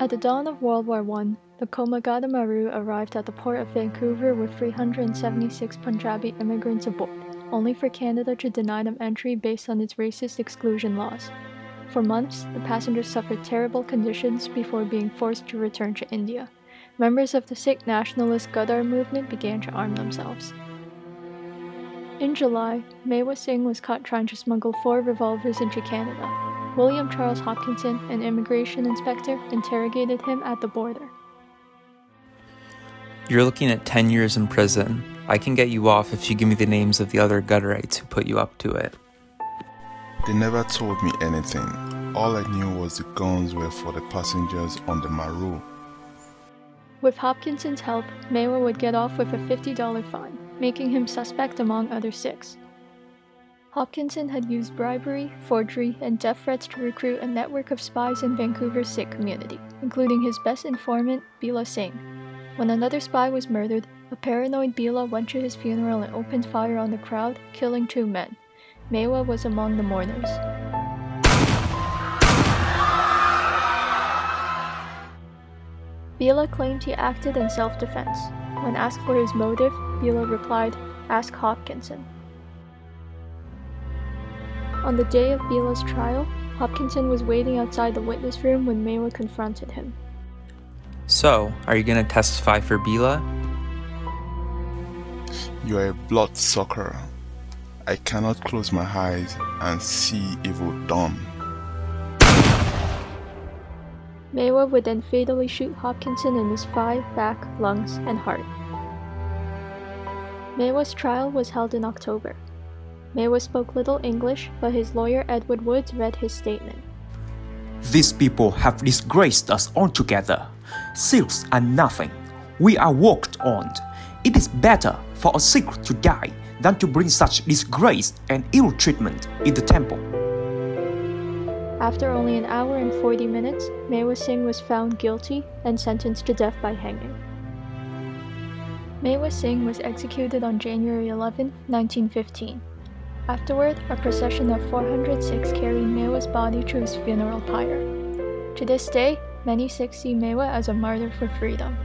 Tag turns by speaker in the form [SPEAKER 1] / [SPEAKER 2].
[SPEAKER 1] At the dawn of World War I, the Komagata Maru arrived at the port of Vancouver with 376 Punjabi immigrants aboard, only for Canada to deny them entry based on its racist exclusion laws. For months, the passengers suffered terrible conditions before being forced to return to India. Members of the Sikh nationalist Ghadar movement began to arm themselves. In July, Mewa Singh was caught trying to smuggle four revolvers into Canada. William Charles Hopkinson, an immigration inspector, interrogated him at the border.
[SPEAKER 2] You're looking at 10 years in prison. I can get you off if you give me the names of the other Ghadarites who put you up to it.
[SPEAKER 3] They never told me anything. All I knew was the guns were for the passengers on the Maru.
[SPEAKER 1] With Hopkinson's help, Mewa would get off with a $50 fine making him suspect among other Sikhs. Hopkinson had used bribery, forgery, and death threats to recruit a network of spies in Vancouver's Sikh community, including his best informant, Bila Singh. When another spy was murdered, a paranoid Bila went to his funeral and opened fire on the crowd, killing two men. Mewa was among the mourners. Bila claimed he acted in self-defense. When asked for his motive, Bila replied, Ask Hopkinson. On the day of Bila's trial, Hopkinson was waiting outside the witness room when Mewa confronted him.
[SPEAKER 2] So, are you going to testify for Bila?
[SPEAKER 3] You are a bloodsucker. I cannot close my eyes and see evil done.
[SPEAKER 1] Mewa would then fatally shoot Hopkinson in his thigh, back, lungs, and heart. Mewa's trial was held in October. Mewa spoke little English, but his lawyer Edward Woods read his statement.
[SPEAKER 4] These people have disgraced us altogether. Sikhs are nothing. We are walked on. It is better for a Sikh to die than to bring such disgrace and ill treatment in the temple.
[SPEAKER 1] After only an hour and 40 minutes, Mewa Singh was found guilty and sentenced to death by hanging. Mewa Singh was executed on January 11, 1915. Afterward, a procession of 406 carried Mewa's body to his funeral pyre. To this day, many Sikhs see Mewa as a martyr for freedom.